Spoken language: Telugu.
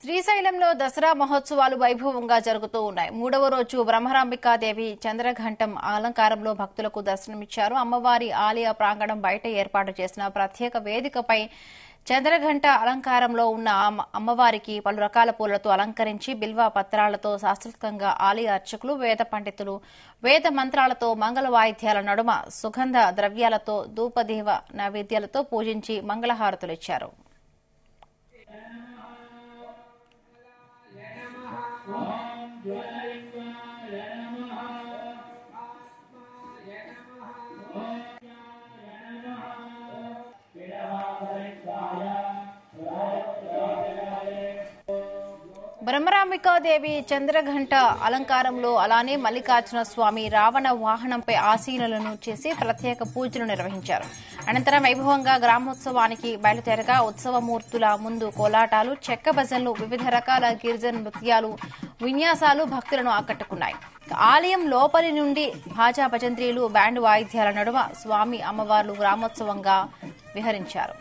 శ్రీశైలంలో దసరా మహోత్సవాలు వైభవంగా జరుగుతూ ఉన్నాయి. మూడవ రోజు బ్రహ్మరాంబికాదేవి చంద్రఘంటం అలంకారంలో భక్తులకు దర్శనమిచ్చారు. అమ్మవారి ఆలయ ప్రాంగణం బయట ఏర్పాటు చేసిన ప్రత్యేక వేదికపై చంద్రఘంట అలంకారంలో ఉన్న అమ్మ- అమ్మవారికి పలు రకాల పూలతో అలంకరించి బిల్వ పత్రాలతో శాస్త్రోక్తంగా ఆలయ అర్చకులు వేద పండితులు వేద మంత్రాలతో మంగళ వాయిద్యాల నడుమ సుగంధ ద్రవ్యాలతో ధూపదీవ నైవేద్యాలతో పూజించి మంగళహారతులిచ్చారు from day. బ్రహ్మరాంబికాదేవి చంద్రఘంట అలంకారంలో అలానే మల్లికార్జున స్వామి రావణ వాహనంపై ఆసీనులను చేసి ప్రత్యేక పూజలు నిర్వహించారు. అనంతరం వైభవంగా గ్రామోత్సవానికి బయలుదేరగా ఉత్సవమూర్తుల ముందు కోలాటాలు చెక్క భజనలు వివిధ రకాల గిరిజన నృత్యాలు విన్యాసాలు భక్తులను ఆకట్టుకున్నాయి. ఆలయం లోపలి నుండి భాజా భజంత్రీలు బ్యాండ్ వాయిద్యాల నడుమ స్వామి అమ్మవార్లు గ్రామోత్సవంగా విహరించారు.